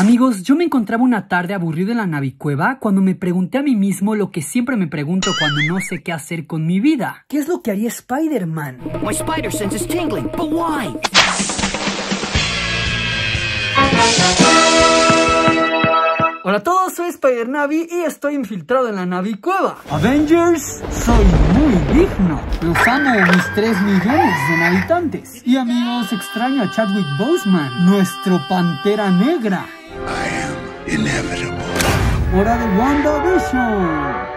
Amigos, yo me encontraba una tarde aburrido en la navicueva cuando me pregunté a mí mismo lo que siempre me pregunto cuando no sé qué hacer con mi vida. ¿Qué es lo que haría Spider-Man? My spider sense is tingling, but why? Hola a todos, soy Spider Navi y estoy infiltrado en la Navicueva. Avengers, soy muy digno. Los amo mis 3 millones de habitantes. Y amigos, extraño a Chadwick Boseman, nuestro Pantera Negra. I inevitable. Hora de WandaVision.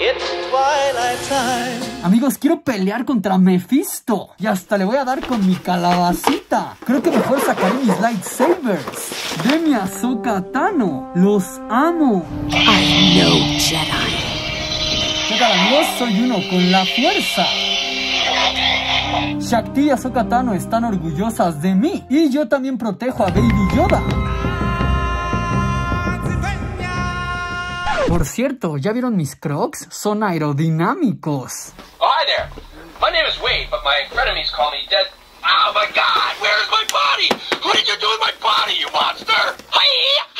It's twilight time. Amigos, quiero pelear contra Mephisto. Y hasta le voy a dar con mi calabacita. Creo que mejor sacaré mis lightsabers. De mi Ahsoka Tano. Los amo. I'm no Jedi. ¿Qué tal amigos? Soy uno con la fuerza. Shakti y Ahsoka Tano están orgullosas de mí. Y yo también protejo a Baby Yoda. Por cierto, ¿ya vieron mis crocs? Son aerodinámicos. Oh, hi there. My name is Wade, but my frenemies call me Dead. Oh my god, where's my body? What did you do with my body, you monster? Ow!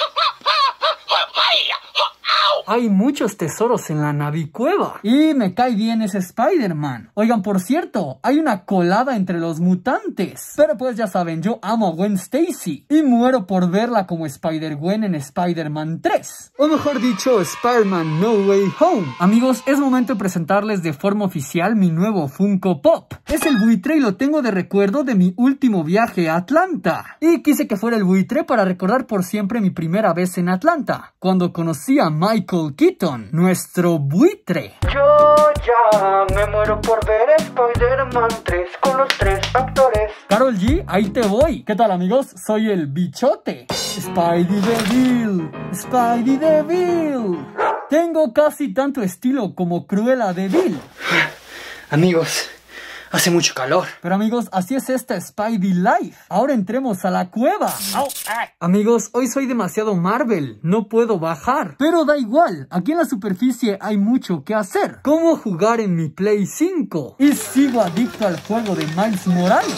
Hay muchos tesoros en la navicueva. Y me cae bien ese Spider-Man. Oigan, por cierto, hay una colada entre los mutantes. Pero pues ya saben, yo amo a Gwen Stacy. Y muero por verla como Spider-Gwen en Spider-Man 3. O mejor dicho, Spider-Man No Way Home. Amigos, es momento de presentarles de forma oficial mi nuevo Funko Pop. Es el buitre y lo tengo de recuerdo de mi último viaje a Atlanta. Y quise que fuera el buitre para recordar por siempre mi primera vez en Atlanta. Cuando conocí a Michael Keaton, nuestro buitre. Yo ya me muero por ver Spider-Man 3 con los tres actores. Carol G, ahí te voy. ¿Qué tal amigos? Soy el bichote. Spidey Devil. Spidey Devil. Tengo casi tanto estilo como Cruella de Vil. Amigos, hace mucho calor. Pero amigos, así es esta Spidey Life. Ahora entremos a la cueva. Amigos, hoy soy demasiado Marvel. No puedo bajar. Pero da igual. Aquí en la superficie hay mucho que hacer. ¿Cómo jugar en mi Play 5? Y sigo adicto al juego de Miles Morales.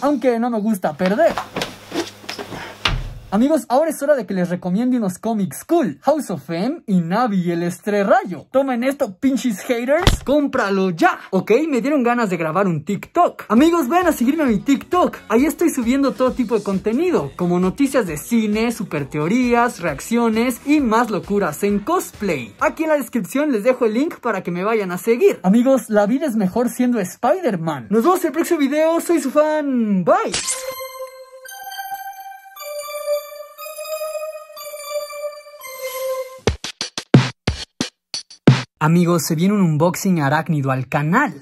Aunque no me gusta perder. Amigos, ahora es hora de que les recomiende unos cómics cool. House of M y Navi el Estrerrayo. Tomen esto, pinches haters. Cómpralo ya. Ok, me dieron ganas de grabar un TikTok. Amigos, ven a seguirme a mi TikTok. Ahí estoy subiendo todo tipo de contenido, como noticias de cine, super teorías, reacciones y más locuras en cosplay. Aquí en la descripción les dejo el link para que me vayan a seguir. Amigos, la vida es mejor siendo Spider-Man. Nos vemos en el próximo video. Soy su fan. Bye. Amigos, se viene un unboxing arácnido al canal.